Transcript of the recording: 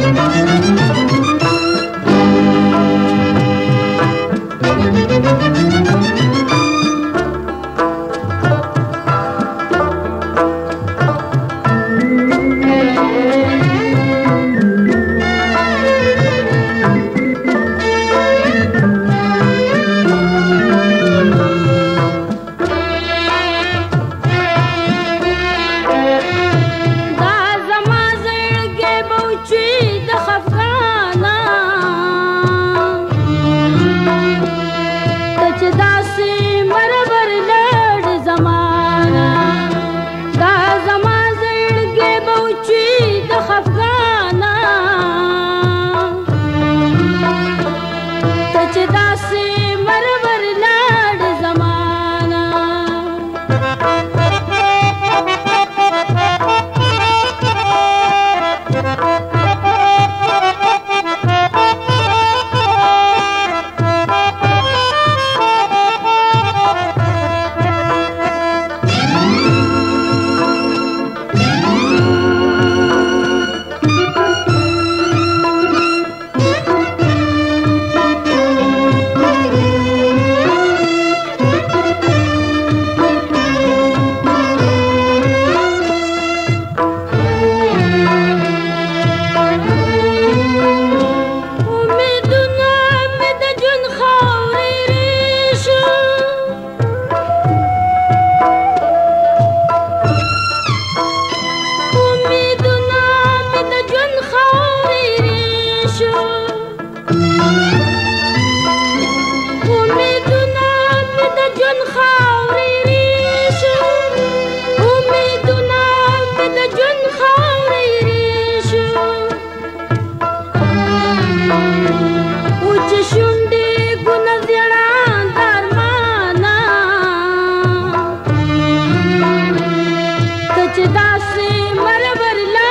Thank you. மரவரலா